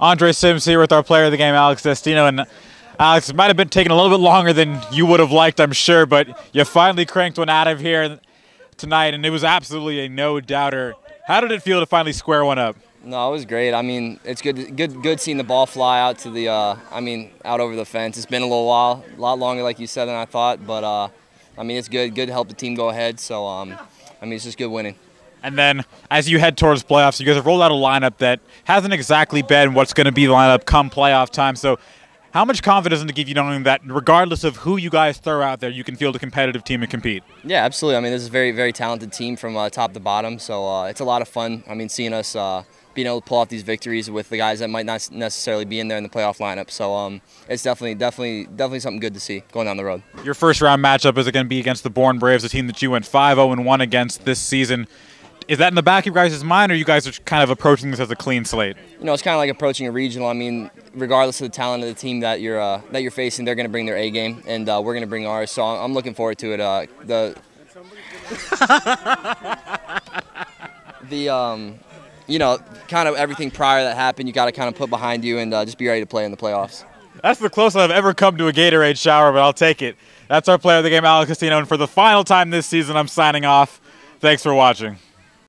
Andre Simms here with our player of the game, Alex Destino. And Alex, it might have been taking a little bit longer than you would have liked, I'm sure, but you finally cranked one out of here tonight, and it was absolutely a no doubter. How did it feel to finally square one up? No, it was great. I mean, it's good, good, good seeing the ball fly out to the, uh, I mean, out over the fence. It's been a little while, a lot longer, like you said, than I thought. But uh, I mean, it's good, good to help the team go ahead. So, um, I mean, it's just good winning. And then as you head towards playoffs, you guys have rolled out a lineup that hasn't exactly been what's going to be the lineup come playoff time. So how much confidence does it give you knowing that regardless of who you guys throw out there, you can field a competitive team and compete? Yeah, absolutely. I mean, this is a very, very talented team from uh, top to bottom. So uh, it's a lot of fun. I mean, seeing us uh, being able to pull off these victories with the guys that might not necessarily be in there in the playoff lineup. So um, it's definitely, definitely, definitely something good to see going down the road. Your first round matchup is going to be against the Bourne Braves, a team that you went 5-0 1 against this season. Is that in the back of your guys' mind, or you guys are kind of approaching this as a clean slate? You know, it's kind of like approaching a regional. I mean, regardless of the talent of the team that you're uh, that you're facing, they're going to bring their A game, and uh, we're going to bring ours. So I'm looking forward to it. Uh, the the um, you know, kind of everything prior that happened, you got to kind of put behind you and uh, just be ready to play in the playoffs. That's the closest I've ever come to a Gatorade shower, but I'll take it. That's our player of the game, Alex Destino, and for the final time this season, I'm signing off. Thanks for watching.